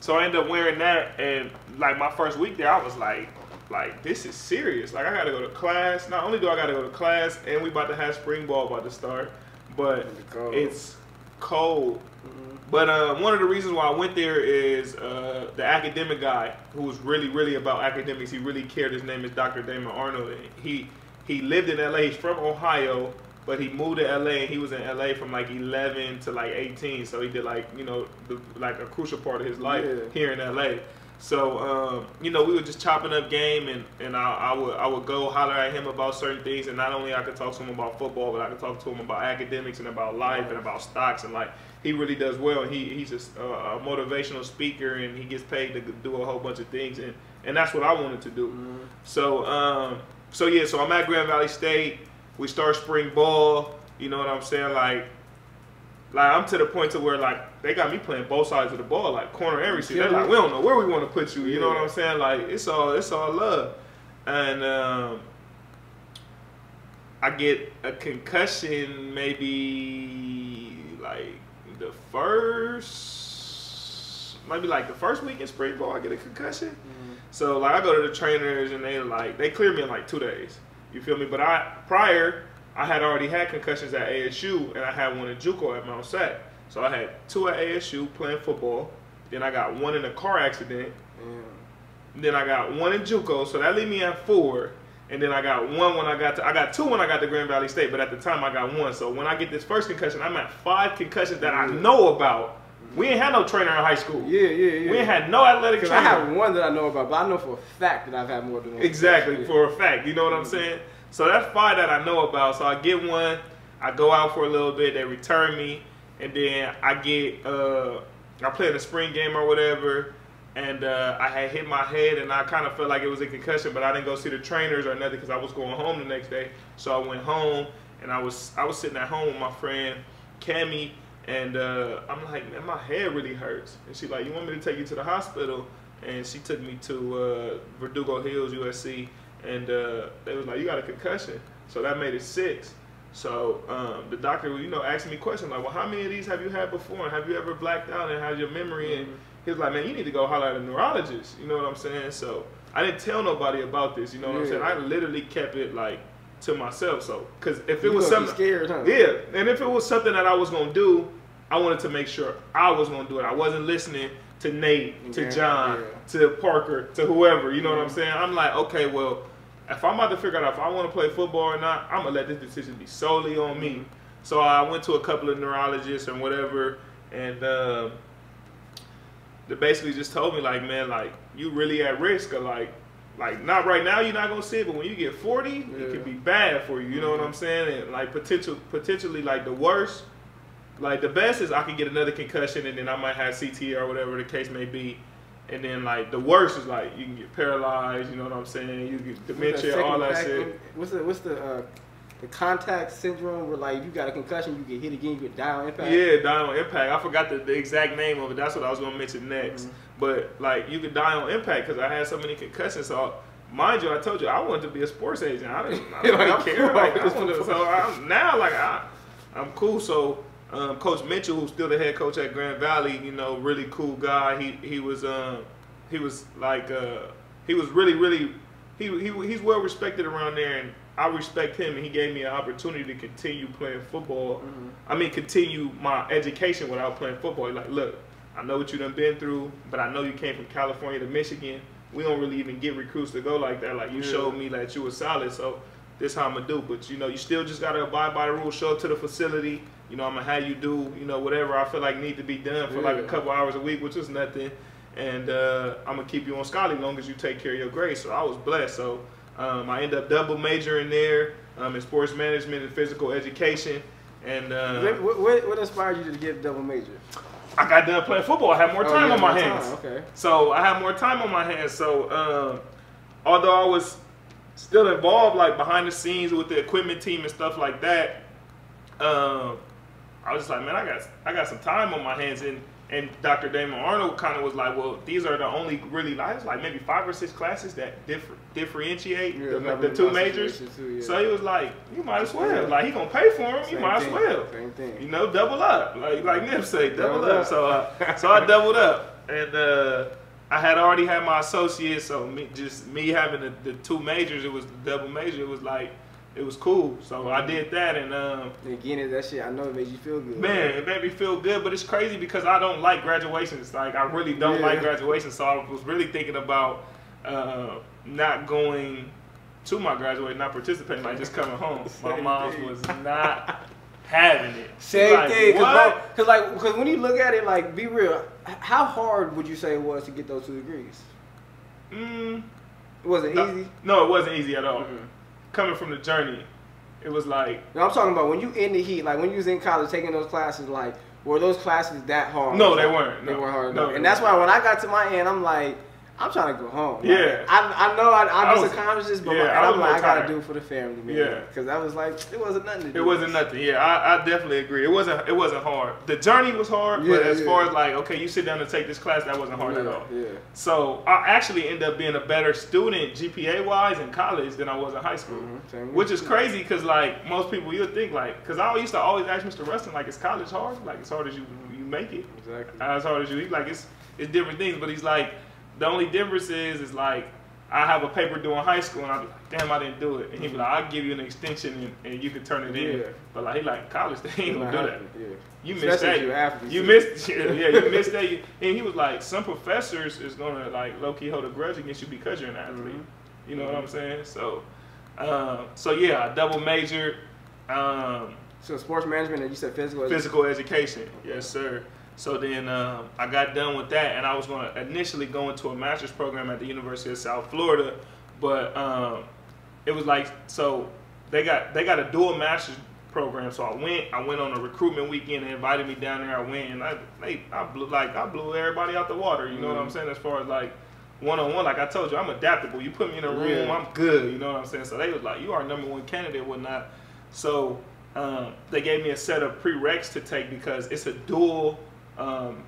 so I ended up wearing that, and like my first week there, I was like, like this is serious. Like I gotta go to class. Not only do I gotta go to class, and we about to have spring ball about to start, but It's cold. it's cold. But uh, one of the reasons why I went there is uh, the academic guy who was really, really about academics. He really cared. His name is Dr. Damon Arnold. And he he lived in LA. He's from Ohio, but he moved to LA and he was in LA from like 11 to like 18. So he did like you know the, like a crucial part of his life Yeah. here in LA. So um, you know we were just chopping up game and, and I, I would I would go holler at him about certain things and not only I could talk to him about football but I could talk to him about academics and about life and about stocks and like he really does well and he, he's a, a motivational speaker and he gets paid to do a whole bunch of things and, and that's what I wanted to do. So um, so yeah so I'm at Grand Valley State. We start spring ball. You know what I'm saying like like I'm to the point to where like they got me playing both sides of the ball, like corner and receiver. They're like, we don't know where we want to put you. You know what I'm saying? Like it's all it's all love. And um, I get a concussion maybe like the first maybe like the first week in spring ball. I get a concussion. Mm-hmm. So like I go to the trainers and they like they clear me in like two days. You feel me? But I prior I had already had concussions at ASU and I had one in JUCO at Mount Sac. So I had two at ASU playing football. Then I got one in a car accident. Then I got one in JUCO, so that leave me at four. And then I got one when I got to I got two when I got to Grand Valley State, but at the time I got one. So when I get this first concussion, I'm at five concussions that I know about. We ain't had no trainer in high school. Yeah, yeah, yeah. We ain't had no athletic Because I trainer. have one that I know about, but I know for a fact that I've had more than one. Exactly, for a fact. You know what I'm saying? So that's five that I know about. So I get one, I go out for a little bit, they return me, and then I get uh I play in the spring game or whatever, and uh, I had hit my head and I kind of felt like it was a concussion, but I didn't go see the trainers or nothing because I was going home the next day. So I went home and I was I was sitting at home with my friend Cammy, and uh, I'm like, man, my head really hurts. And she like, you want me to take you to the hospital? And she took me to uh, Verdugo Hills, USC, and uh, they was like, you got a concussion. So that made it six. So um, the doctor, you know, asked me questions like, well, how many of these have you had before? And have you ever blacked out? And how's your memory? And he was like, man, you need to go holler at a neurologist. You know what I'm saying? So I didn't tell nobody about this. You know what I'm saying? I literally kept it like to myself. So, because if it You was something, scared, huh? yeah, and if it was something that I was gonna do, I wanted to make sure I was gonna do it. I wasn't listening to Nate, to Yeah, John, yeah. to Parker, to whoever. You know what I'm saying? I'm like, okay, well, if I'm about to figure out if I want to play football or not, I'm gonna let this decision be solely on me. So I went to a couple of neurologists and whatever, and uh, they basically just told me like, man, like you really at risk of like, like not right now you're not gonna see it, but when you get 40, it Yeah. could be bad for you. You know what I'm saying? And like potential, potentially like the worst, like the best is I could get another concussion and then I might have CT or whatever the case may be. And then like the worst is like you can get paralyzed. You know what I'm saying? You get that dementia, all that shit. What's the what's the uh, the contact syndrome where like you got a concussion, you get hit again, you get die on impact? Yeah, die on impact. I forgot the, the exact name of it. That's what I was gonna mention next. Mhm. But like, you could die on impact because I had so many concussions. So, mind you, I told you I wanted to be a sports agent. I didn't, I didn't Like, care. Like, I wanted, so I'm, now, like, I, I'm cool. So, um, Coach Mitchell, who's still the head coach at Grand Valley, you know, really cool guy. He he was um he was like uh he was really really he, he he's well respected around there and I respect him and he gave me an opportunity to continue playing football. Mhm. I mean continue my education without playing football. Like, look, I know what you done been through, but I know you came from California to Michigan. We don't really even get recruits to go like that. Like you Yeah. showed me that you were solid, so this how I'm gonna do. But you know, you still just gotta abide by the rules. Show up to the facility. You know, I'm gonna have you do you know whatever I feel like need to be done for like a couple hours a week, which is nothing. And uh, I'm gonna keep you on Scotty long as you take care of your grades. So I was blessed. So um, I end up double majoring there um, in sports management and physical education. And uh, What, what- what, inspired you to get double major? I got done playing football. I had more Oh, time yeah, on my hands. time, Okay. So I had more time on my hands. So um, although I was still involved, like behind the scenes with the equipment team and stuff like that, um, I was just like, man, I got I got some time on my hands. And and Dr. Damon Arnold kind of was like, well, these are the only really was like maybe five or six classes that differ, differentiate Yeah, the, the two majors. too, yeah. So he was like, you might as well. Yeah. Like he gonna pay for them, you Same might as well. Same thing. You know, double up. Like like Nip say, double, Double up. up. So uh, so I doubled up, and uh, I had already had my associate. So me just me having the, the two majors, it was the double major. It was like it was cool. So I did that, and um, again, that shit. I know it made you feel good. man, it made me feel good. But it's crazy because I don't like graduations. Like I really don't Yeah. like graduations. So I was really thinking about uh, not going to my graduation, not participating, like just coming home. My mom thing. was not having it. Same like, thing, cause, cause like, cause when you look at it, like, be real. How hard would you say it was to get those two degrees? Mm, Was it wasn't no, easy? no, it wasn't easy at all. Mhm. Coming from the journey, it was like No, I'm talking about when you in the heat, like when you was in college taking those classes, like were those classes that hard? No, they weren't. They No. weren't hard. No, and that's why when I got to my end, I'm like, I'm trying to go home. Like, Yeah. I, I know I, I I'm was- subconscious, but yeah, like, I and was I'm more like, I gotta do it for the family, man. Yeah. Because I was like, it wasn't nothing to do. it wasn't nothing. Yeah, I, I definitely agree. It wasn't it wasn't hard. The journey was hard, Yeah, but as yeah. far as like okay, you sit down and take this class, that wasn't hard at all. Yeah. So I actually ended up being a better student GPA wise in college than I was in high school. Mhm, Which is crazy because like most people you'd think like because I used to always ask Mr. Rustin like is college hard? Like as hard as you you make it. Exactly. as hard as you eat. Like it's it's different things, but he's like the only difference is is like I have a paper due in high school and I be like, damn, I didn't do it, and he be like, I'll give you an extension and, and you can turn it in. Yeah. But like he like college, they ain't gonna do that. Yeah. You missed Especially that. you're You missed, yeah, yeah, you missed that. You- And he was like, some professors is gonna like low key hold a grudge against you because you're an athlete. Mhm. You know what I'm saying? So, um, so yeah, I double majored. Um, So sports management and you said physical. education. Physical education, yes, sir. So then um, I got done with that, and I was going to initially go into a master's program at the University of South Florida, but um, it was like so they got they got a dual master's program. So I went, I went on a recruitment weekend. They invited me down there. I went, and I they, I blew like I blew everybody out the water. You know what I'm Mhm. saying? As far as like one on one, like I told you, I'm adaptable. You put me in a room, Yeah. I'm good. You know what I'm saying? So they was like, you are number one candidate, whatnot. So um, they gave me a set of prereqs to take because it's a dual um,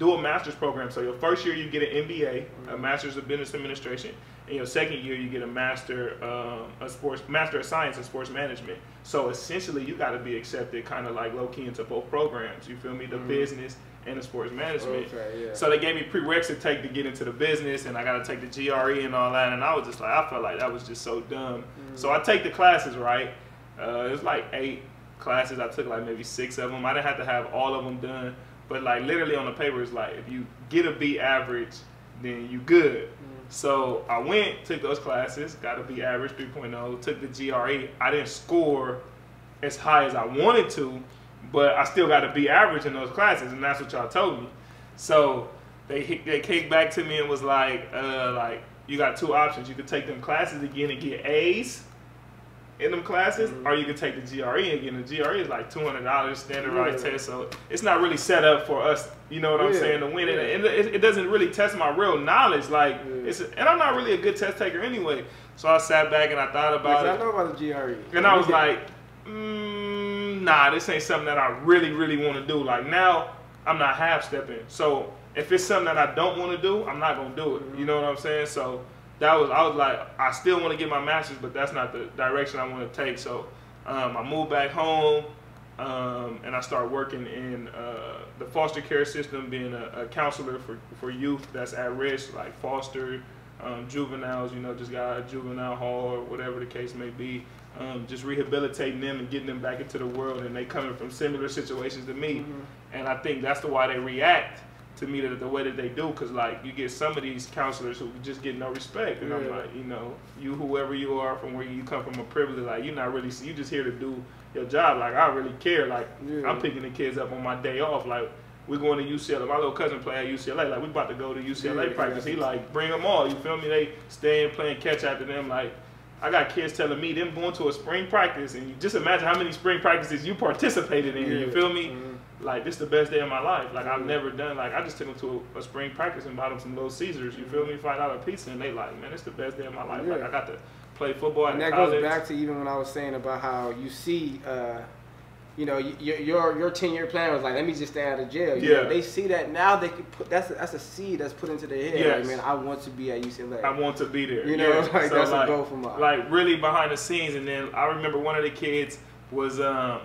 a master's program. So your first year you get an MBA, a Master's of Business Administration, In your second year, you get a master, um, a sports master of science in sports management. So essentially, you got to be accepted, kind of like low key into both programs. You feel me? The Mhm. business and the sports management. Okay, yeah. So they gave me prereqs to take to get into the business, and I got to take the GRE and all that. And I was just like, I felt like that was just so dumb. So I take the classes, right? Uh, it was like eight classes. I took like maybe six of them. I didn't have to have all of them done, but like literally on the paper, it's like if you get a B average, then you good. So I went, took those classes, got a B average 3.0, took the GRE. I didn't score as high as I wanted to, but I still got a B average in those classes, and that's what y'all told me. So they they came back to me and was like, uh, like you got two options. You could take them classes again and get A's in them classes, Mhm. or you can take the GRE and get The GRE is like two hundred dollars standardized Yeah. test, so it's not really set up for us. You know what I'm Yeah. saying to win it. And it, it doesn't really test my real knowledge. Like Yeah. it's, and I'm not really a good test taker anyway. So I sat back and I thought about Because I it. know about the GRE. And I was like, mm, nah, this ain't something that I really, really want to do. Like now, I'm not half stepping. So if it's something that I don't want to do, I'm not gonna do it. You know what I'm saying? So that was, I was like, I still want to get my master's, but that's not the direction I want to take. So um, I moved back home. Um, and I started working in uh, the foster care system, being a, a counselor for, for youth that's at risk, like foster, um, juveniles, you know, just got of juvenile hall or whatever the case may be. Um, just rehabilitating them and getting them back into the world, and they coming from similar situations to me. Mhm. And I think that's the why they react to me the, the way that they do, because like you get some of these counselors who just get no respect, and I'm like, you know, you whoever you are from where you come from a privilege, like you're not really, you just here to do your job. Like I really care. Like Yeah. I'm picking the kids up on my day off. Like we're going to UCLA. My little cousin play at UCLA. Like we about to go to UCLA Yeah, practice. yeah. He like bring them all. You feel me? They staying playing catch after them. Like I got kids telling me them going to a spring practice, and you just imagine how many spring practices you participated in. You feel me? Mhm. Like this is the best day of my life. Like I've Mhm. never done. Like I just took them to a, a spring practice and bought them some Little Caesars. You feel me? Five dollar pizza, and they like, man, it's the best day of my life. Like I got to play football And at that college. goes back to even when I was saying about how you see, uh, you know, your your your ten year plan was like, let me just stay out of jail. You know, Yeah. they see that now. They can put that's a, that's a seed that's put into their head. Yes. Like, man, I want to be at UCLA. I want to be there. You know, Yeah. like, So, that's a goal for mine. Like really behind the scenes, and then I remember one of the kids was um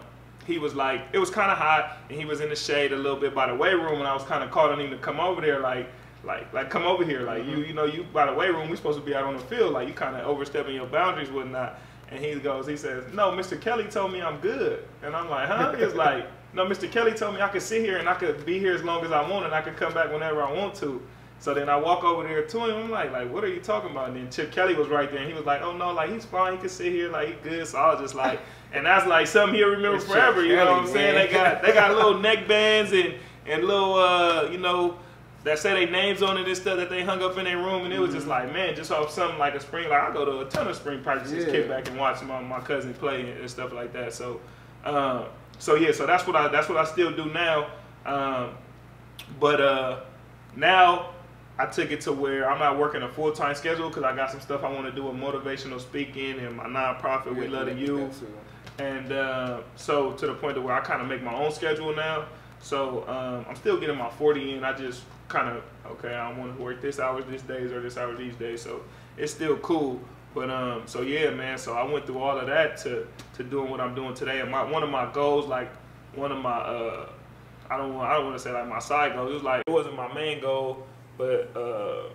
he was like it was kind of hot, and he was in the shade a little bit by the weight room, and I was kind of calling him to come over there, like like like come over here, like you you know you by the weight room, we supposed to be out on the field, like you kind of overstepping your boundaries, whatnot. And he goes, he says, no, Mr. Kelly told me I'm good, and I'm like, huh? He's like, no, Mr. Kelly told me I could sit here and I could be here as long as I want, and I could come back whenever I want to. So then I walk over there to him. I'm like, like, what are you talking about? And then Chip Kelly was right there, and he was like, oh no, like he's fine. He can sit here, like he good. So I was just like, and that's like something he'll remember It's Chip forever. You know what I'm Kelly, saying? They got they got little neck bands and and little uh you know that say their names on it and stuff that they hung up in their room, and it was just like, man, just off something like a spring. Like I go to a ton of spring practices, Yeah. kick back and watch my my cousin play and stuff like that. So, uh, so yeah, so that's what I that's what I still do now. Um, but uh, now I took it to where I'm not working a full time schedule because I got some stuff I want to do with motivational speaking and my nonprofit We Love Yeah, it. and uh, so to the point to where I kind of make my own schedule now. So um, I'm still getting my 40 in. I just kind of okay. I want to work this hours these days or this hour these days. So it's still cool. But um, so yeah, man. So I went through all of that to to doing what I'm doing today. And my one of my goals, like one of my uh, I don't want I don't want to say like my side goals. It was like it wasn't my main goal, but uh,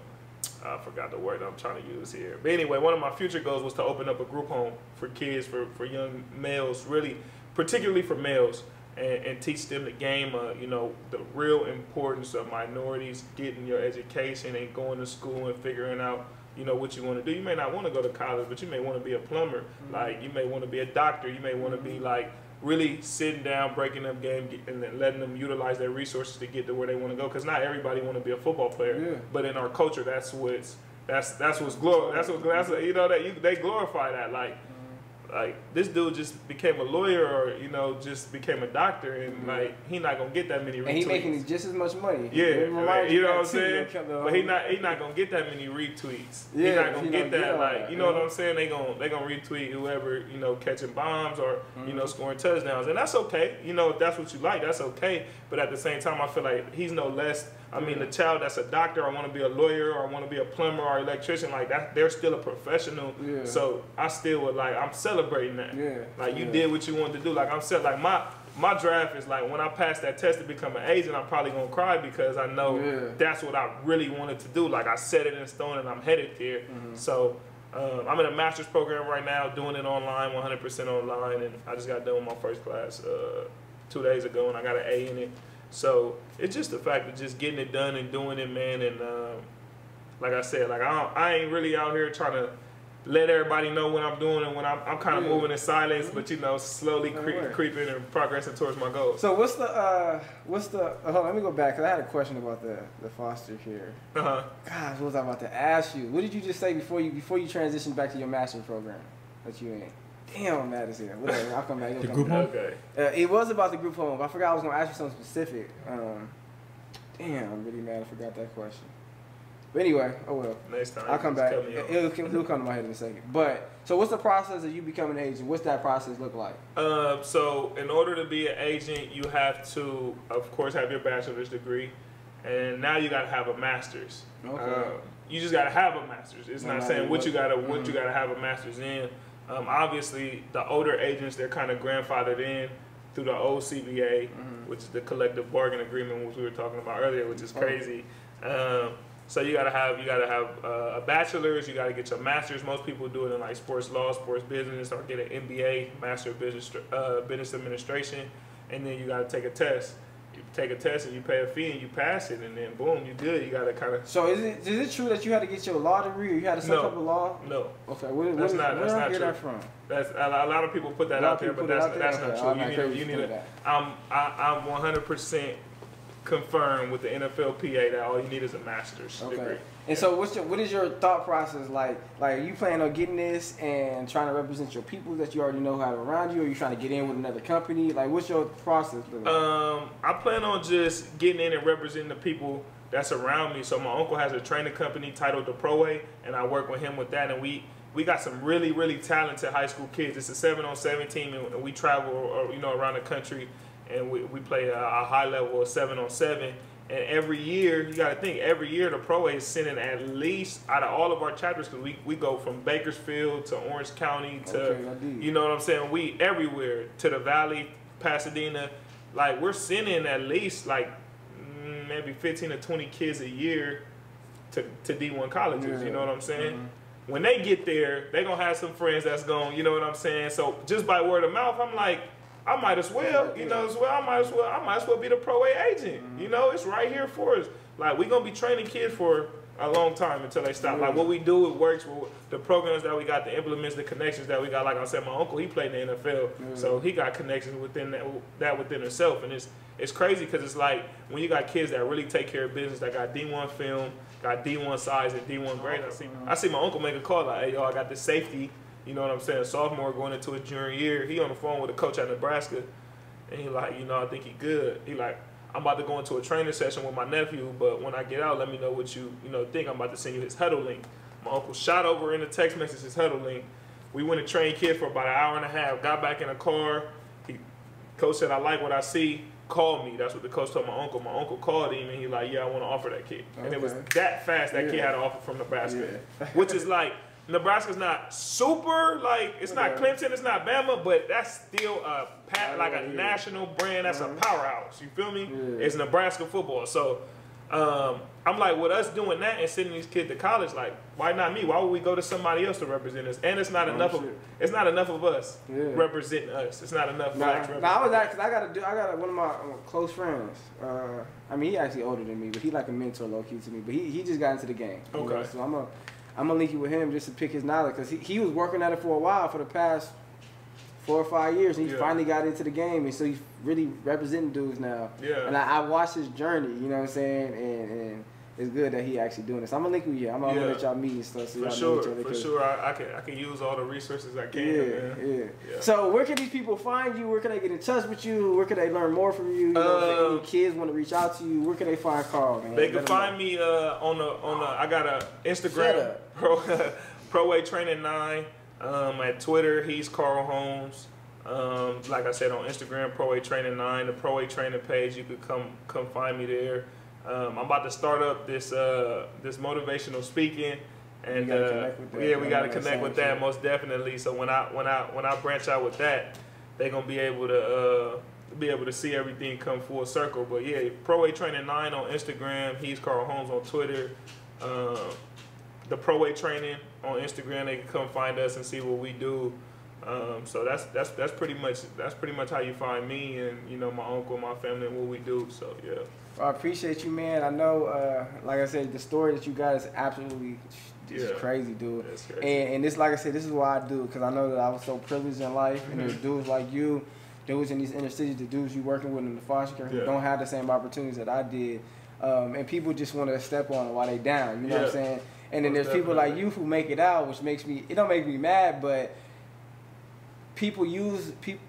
I forgot the word I'm trying to use here. But anyway, one of my future goals was to open up a group home for kids, for, for young males, really, particularly for males, and, and teach them the game, uh, you know, the real importance of minorities, getting your education and going to school and figuring out, you know, what you want to do. You may not want to go to college, but you may want to be a plumber. Like, you may want to be a doctor. You may want to be like, really sitting down, breaking up game, and then letting them utilize their resources to get to where they want to go. Because not everybody want to be a football player, Yeah. but in our culture, that's what's that's that's what's glor that's what that's what, you know that you they glorify that like like this dude just became a lawyer or you know just became a doctor and Mhm. like he not gonna get that many retweets. And he making just as much money. yeah, It you know what I'm saying. they kept the But he not he not gonna get that many retweets. Yeah, he not gonna he get that get all like that, you know what. I'm saying. They gonna they gonna retweet whoever you know catching bombs or you know Mhm. scoring touchdowns, and that's okay. You know if that's what you like, that's okay. But at the same time, I feel like he's no less. I mean, the child that's a doctor, I want to be a lawyer, or I want to be a plumber or electrician, like that, they're still a professional. Yeah. So I still would like, I'm celebrating that. Yeah, Like you yeah. did what you wanted to do. Like I'm set. Like my my draft is like when I pass that test to become an agent, I'm probably gonna cry because I know Yeah. that's what I really wanted to do. Like I set it in stone and I'm headed there. Mhm. So. Um, I'm in a master's program right now, doing it online, 100% online, and I just got done with my first class uh, two days ago, and I got an A in it. So it's just the fact of just getting it done and doing it, man. And um, like I said, like I, don't, I ain't really out here trying to let everybody know what I'm doing and when I'm, I'm kind of Yeah. moving in silence, but you know, slowly cre- creeping and progressing towards my goals. So what's the uh what's the uh, hold on, let me go back because I had a question about the the foster care. Uh-huh. Gosh, what was I about to ask you? What did you just say before you before you transitioned back to your master's program that you in? Damn, I'm mad as hell. Whatever, I'll come back. You'll The come group back. home? Okay. Uh, it was about the group home. but I forgot I was gonna ask you something specific. Um, damn, I'm really mad. I forgot that question. But anyway, oh well. Next time. I'll come back. cut me off. It'll, it'll come to my head in a second. But so, what's the process of you becoming an agent? What's that process look like? Uh, so in order to be an agent, you have to, of course, have your bachelor's degree, and now you got to have a master's. Okay. Uh, you just got to have a master's. It's No not saying what what. you got to what you Mhm. got to have a master's in. Um, obviously, the older agents they're kind of grandfathered in through the old CBA, Mhm. which is the collective bargain agreement, which we were talking about earlier, which is Oh. crazy. Um, so you gotta have you gotta have uh, a bachelor's, you gotta get your master's. Most people do it in like sports law, sports business, or get an MBA, Master of Business uh, Business Administration, and then you gotta take a test. You take a test and you pay a fee and you pass it, and then boom, you good. You gotta kind of So is it is it true that you had to get your law degree or you had to set No. up a law? no. Okay, where, That's not- where that's not true. that from? That's a lot a lot of people put that out there, but that's there? that's not not true. You need you need a, that. I'm I, I'm 100 percent confirmed with the NFLPA that all you need is a master's Okay. degree. And so, what's your what is your thought process like? Like, are you planning on getting this and trying to represent your people that you already know have around you, or you trying to get in with another company? Like, what's your process? like? Um, I plan on just getting in and representing the people that's around me. So my uncle has a training company titled the Proway, and I work with him with that. And we we got some really really talented high school kids. It's a seven on seven team, and and we travel uh, you know around the country, and we, we play a, a high level of seven on seven. And every year, you got to think, every year the Pro Way is sending at least out of all of our chapters, because we, we go from Bakersfield to Orange County to, Okay, you know what I'm saying? We everywhere to the Valley, Pasadena. Like we're sending at least like mm, maybe 15 to 20 kids a year to, to D1 colleges. You know what I'm saying? Mhm. When they get there, they gonna have some friends that's going. You know what I'm saying? So just by word of mouth, I'm like. I might as well, you know, as well. I might as well. I might as well be the pro way agent. You know, it's right here for us. Like we're gonna be training kids for a long time until they stop. Like what we do, it works. The programs that we got, the implements, the connections that we got. Like I said, my uncle he played in the NFL, so mm. he got connections within that, that within himself, and it's it's crazy because it's like when you got kids that really take care of business, that got D1 film, got D1 size and D1 grade. I see I see my uncle make a call like, hey yo, I got this safety. You know what I'm saying? Sophomore going into his junior year, he on the phone with a coach at Nebraska, and he like, you know, I think he good. He like, I'm about to go into a training session with my nephew, but when I get out, let me know what you, you know, think. I'm about to send you his Hudl link. My uncle shot over in the text message his Hudl link. We went and trained kid for about an hour and a half. Got back in the car. He, coach said, I like what I see. Call me. That's what the coach told my uncle. My uncle called him and he like, yeah, I want to offer that kid. And it was that fast that kid had an offer from Nebraska, Yeah. which is like. Nebraska's not super like it's not Okay. Clemson, it's not Bama, but that's still a pat like a national brand. That's a Mhm. powerhouse. You feel me? Yeah. It's Nebraska football. So um, I'm like, with us doing that and sending these kids to college, like, why not me? Why would we go to somebody else to represent us? And it's not Oh, enough of it's not enough of us Yeah. representing us. It's not enough Nah, blacks nah, I was actually I got to do. I got one of my uh, close friends. Uh, I mean, he actually older than me, but he like a mentor, low key to me. But he, he just got into the game. you know, Okay. So I'm a I'm gonna link you with him just to pick his knowledge because he, he was working at it for a while for the past four or five years, and he Yeah. finally got into the game, and so he's really representing dudes now. Yeah. And I, I watched his journey. You know what I'm saying? And and it's good that he actually doing this. I'm gonna link with you. I'm gonna Yeah. let y'all meet and stuff. So For sure, each other. for sure. I, I can I can use all the resources I can. Yeah, man. yeah, Yeah. So where can these people find you? Where can they get in touch with you? Where can they learn more from you? you know, if Uh, kids want to reach out to you, where can they find Karl? Man? They can find me uh, on the on the. I got a Shut Instagram up. pro pro way training nine. Um, at Twitter, he's Karl Holmes. Um, like I said on Instagram, Pro Way Training Nine, the Pro Way Training page. You could come come find me there. Um, I'm about to start up this uh, this motivational speaking, and gotta uh, with that. yeah, we got to connect with that most definitely. So when I when I when I branch out with that, they're gonna be able to uh, be able to see everything come full circle. But yeah, Pro Way Training Nine on Instagram. He's Karl Holmes on Twitter. Um, the Pro Way Training on Instagram. They can come find us and see what we do. Um, so that's that's that's pretty much that's pretty much how you find me and you know my uncle, my family, and what we do. So yeah, Well, I appreciate you, man. I know, uh, like I said, the story that you got is absolutely just Yeah. crazy, dude. crazy. And, and this, like I said, this is why I do because I know that I was so privileged in life, and there's dudes like you, dudes in these inner cities, the dudes you working with in the foster care who don't have the same opportunities that I did, um, and people just want to step on it while they down. You know what I'm saying? And then Most there's people like you who make it out, which makes me it don't make me mad, but people use people.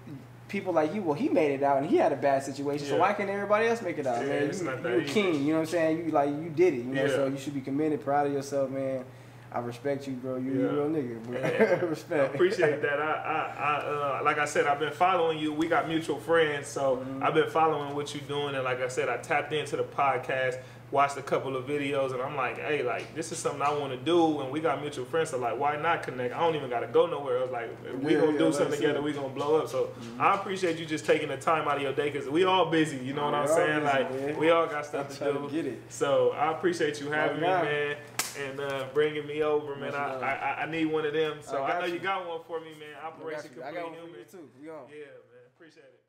People like you, well, he made it out and he had a bad situation, so why can't everybody else make it out, Yeah, man? it's you, not you're king, you know what I'm saying? You like you did it, you know, Yeah. so you should be commended, proud of yourself, man. I respect you, bro. You Yeah. a real nigga, bro. Yeah. I respect. appreciate that. I, I, I uh, like I said, I've been following you. We got mutual friends, so Mhm. I've been following what you're doing. And like I said, I tapped into the podcast, watched a couple of videos, and I'm like, hey, like this is something I want to do. And we got mutual friends, so like, why not connect? I don't even gotta go nowhere. I was like, if we Yeah, gonna yeah, do something together. We gonna blow up. So I appreciate you just taking the time out of your day because we all busy. You know what We I'm saying? busy, like man. we all got stuff to do. to get it. So I appreciate you having me, man, and uh, bringing me over, man. I. I I- need one of them. So I I, know you. you. got one for me, man. Operation got you. I got one Complete for you Human. too. We on. Yeah, man. Appreciate it.